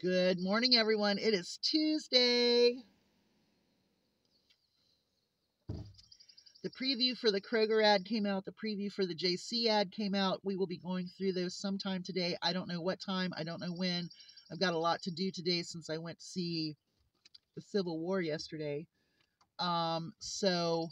Good morning, everyone. It is Tuesday. The preview for the Kroger ad came out. The preview for the JC ad came out. We will be going through those sometime today. I don't know what time. I don't know when. I've got a lot to do today since I went to see the Civil War yesterday. Um, so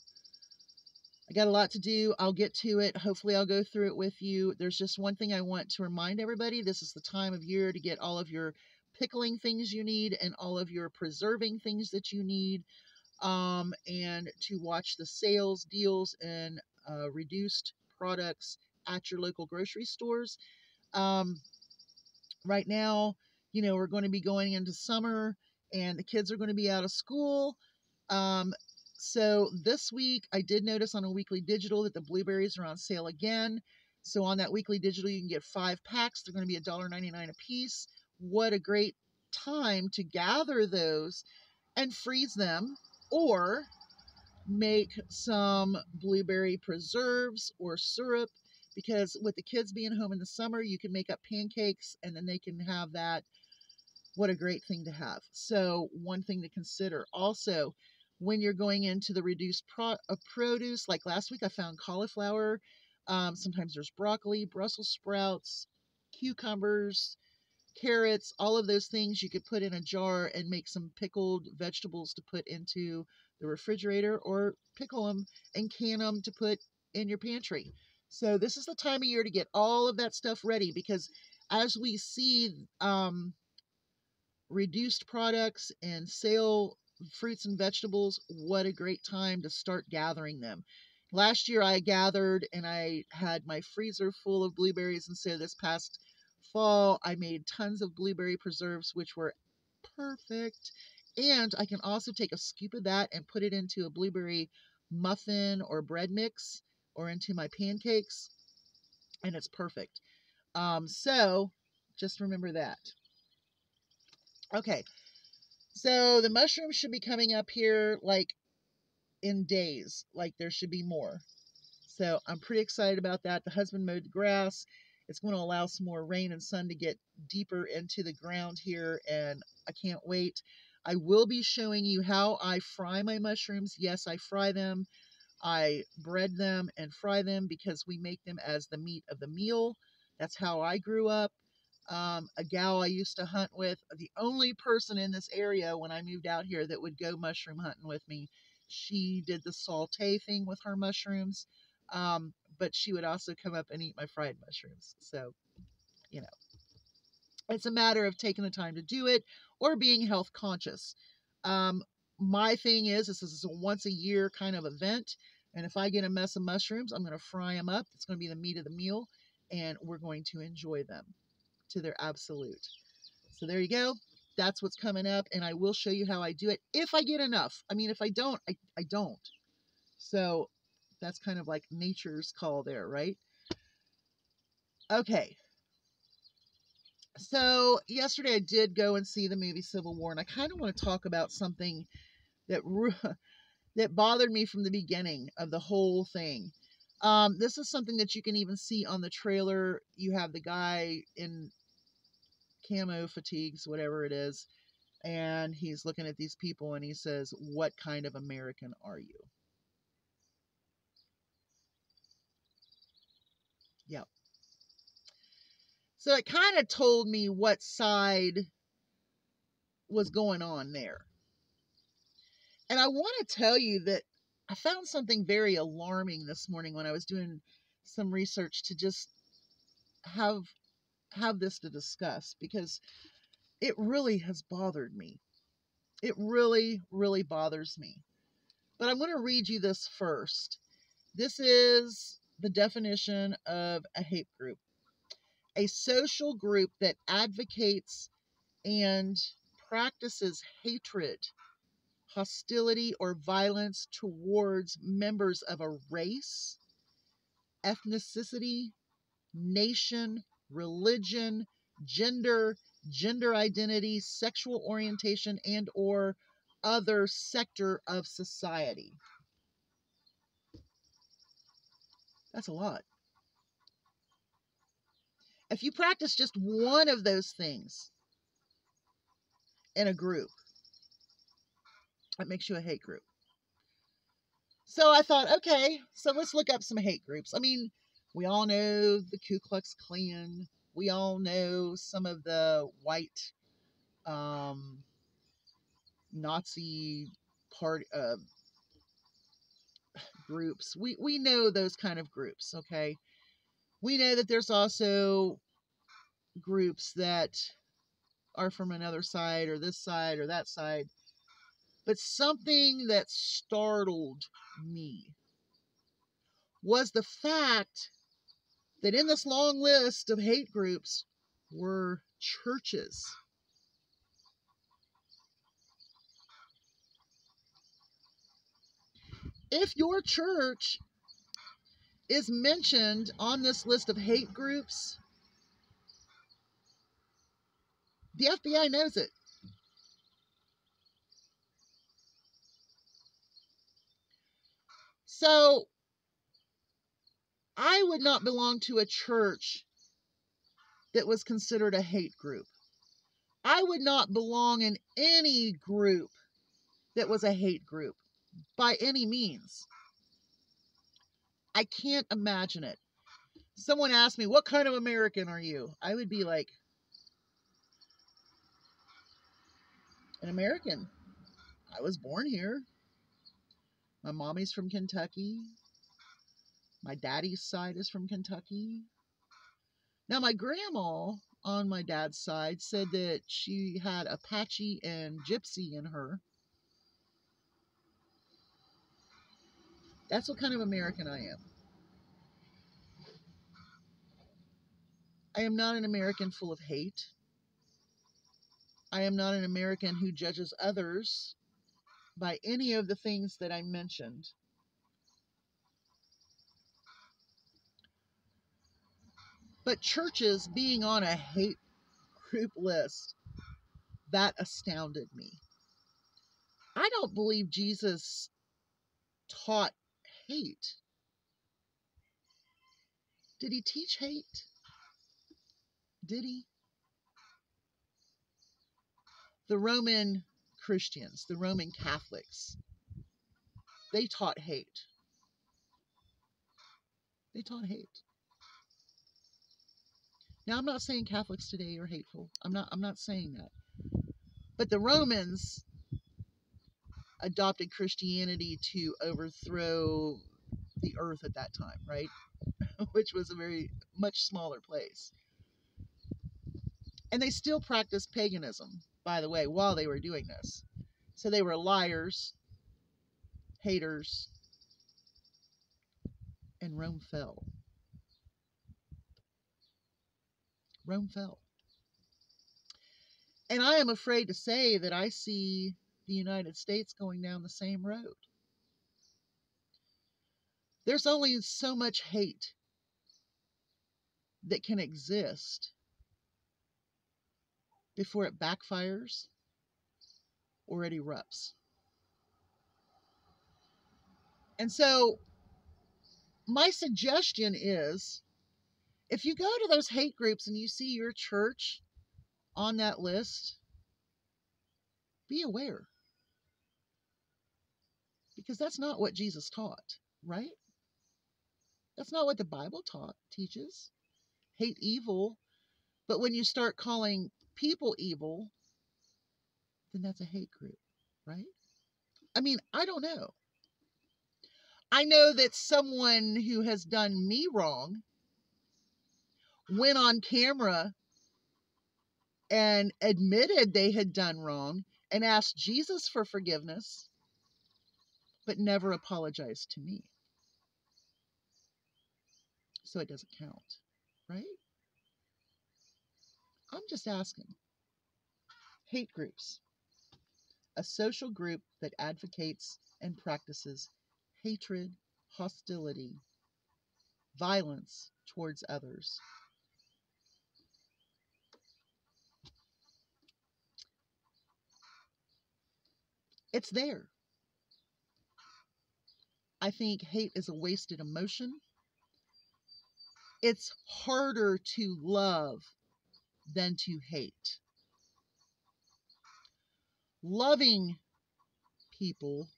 I got a lot to do. I'll get to it. Hopefully, I'll go through it with you. There's just one thing I want to remind everybody this is the time of year to get all of your pickling things you need and all of your preserving things that you need, um, and to watch the sales, deals, and uh, reduced products at your local grocery stores. Um, right now, you know, we're going to be going into summer and the kids are going to be out of school. Um, so this week, I did notice on a weekly digital that the blueberries are on sale again. So on that weekly digital, you can get five packs. They're going to be $1.99 a piece what a great time to gather those and freeze them or make some blueberry preserves or syrup because with the kids being home in the summer you can make up pancakes and then they can have that. What a great thing to have. So one thing to consider also when you're going into the reduced pro- uh, produce like last week i found cauliflower um, sometimes there's broccoli brussels sprouts cucumbers carrots, all of those things you could put in a jar and make some pickled vegetables to put into the refrigerator or pickle them and can them to put in your pantry. So this is the time of year to get all of that stuff ready because as we see um, reduced products and sale fruits and vegetables, what a great time to start gathering them. Last year I gathered and I had my freezer full of blueberries and so this past fall, I made tons of blueberry preserves, which were perfect. And I can also take a scoop of that and put it into a blueberry muffin or bread mix or into my pancakes. And it's perfect. Um, so just remember that. Okay. So the mushrooms should be coming up here like in days. Like there should be more. So I'm pretty excited about that. The husband mowed the grass. It's going to allow some more rain and sun to get deeper into the ground here, and I can't wait. I will be showing you how I fry my mushrooms. Yes, I fry them. I bread them and fry them because we make them as the meat of the meal. That's how I grew up. Um, a gal I used to hunt with, the only person in this area when I moved out here that would go mushroom hunting with me, she did the saute thing with her mushrooms. Um, but she would also come up and eat my fried mushrooms. So, you know, it's a matter of taking the time to do it or being health conscious. Um, my thing is, this is a once a year kind of event. And if I get a mess of mushrooms, I'm going to fry them up. It's going to be the meat of the meal, and we're going to enjoy them to their absolute. So there you go. That's what's coming up, and I will show you how I do it if I get enough. I mean, if I don't, I, I don't. So that's kind of like nature's call there, right? Okay. So yesterday I did go and see the movie Civil War, and I kind of want to talk about something that that bothered me from the beginning of the whole thing. Um, this is something that you can even see on the trailer. You have the guy in camo fatigues, whatever it is, and he's looking at these people and he says, What kind of American are you? Yep. So it kind of told me what side was going on there. And I want to tell you that I found something very alarming this morning when I was doing some research to just have have this to discuss because it really has bothered me. It really, really bothers me. But I'm going to read you this first. This is the definition of a hate group a social group that advocates and practices hatred, hostility, or violence towards members of a race, ethnicity, nation, religion, gender, gender identity, sexual orientation, and or other sector of society. That's a lot. If you practice just one of those things, in a group. That makes you a hate group. So I thought, okay, so let's look up some hate groups. I mean, we all know the Ku Klux Klan. We all know some of the white um, Nazi part uh, groups. We we know those kind of groups, okay? We know that there's also groups that are from another side or this side or that side. But something that startled me was the fact that in this long list of hate groups were churches. If your church is mentioned on this list of hate groups, the FBI knows it. So, I would not belong to a church that was considered a hate group. I would not belong in any group that was a hate group by any means. I can't imagine it. Someone asked me, What kind of American are you? I would be like, An American. I was born here. My mommy's from Kentucky. My daddy's side is from Kentucky. Now, my grandma on my dad's side said that she had Apache and Gypsy in her. That's what kind of American I am. I am not an American full of hate. I am not an American who judges others by any of the things that I mentioned. But churches being on a hate group list, that astounded me. I don't believe Jesus taught hate. Did he teach hate? Did he? The Roman Christians, the Roman Catholics, they taught hate. They taught hate. Now I'm not saying Catholics today are hateful. I'm not I'm not saying that. But the Romans adopted Christianity to overthrow the earth at that time, right? Which was a very much smaller place. And they still practiced paganism, by the way, while they were doing this. So they were liars, haters, and Rome fell. Rome fell. And I am afraid to say that I see the United States going down the same road. There's only so much hate that can exist before it backfires or it erupts. And so, my suggestion is if you go to those hate groups and you see your church on that list, be aware because that's not what Jesus taught, right? That's not what the Bible taught teaches. Hate evil, but when you start calling people evil, then that's a hate group, right? I mean, I don't know. I know that someone who has done me wrong went on camera and admitted they had done wrong and asked Jesus for forgiveness but never apologized to me. So it doesn't count, right? I'm just asking. Hate groups. A social group that advocates and practices hatred, hostility, violence towards others. It's there. I think hate is a wasted emotion. It's harder to love than to hate. loving people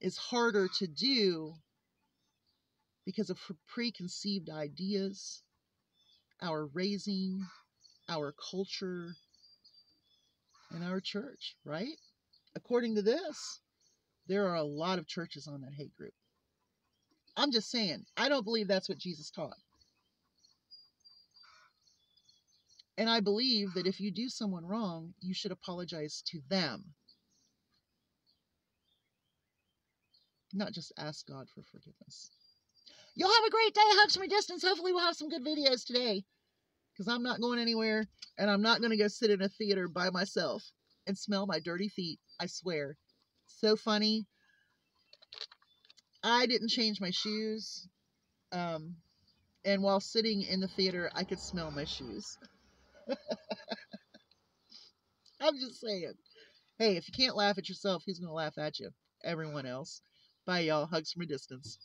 is harder to do because of preconceived ideas, our raising, our culture, and our church, right? According to this, there are a lot of churches on that hate group. I'm just saying, I don't believe that's what Jesus taught. And I believe that if you do someone wrong, you should apologize to them. Not just ask God for forgiveness. You'll have a great day. Hugs from a distance. Hopefully, we'll have some good videos today. Because I'm not going anywhere. And I'm not going to go sit in a theater by myself and smell my dirty feet. I swear. So funny. I didn't change my shoes. Um, and while sitting in the theater, I could smell my shoes. I'm just saying. Hey, if you can't laugh at yourself, who's going to laugh at you? Everyone else. Bye, y'all. Hugs from a distance.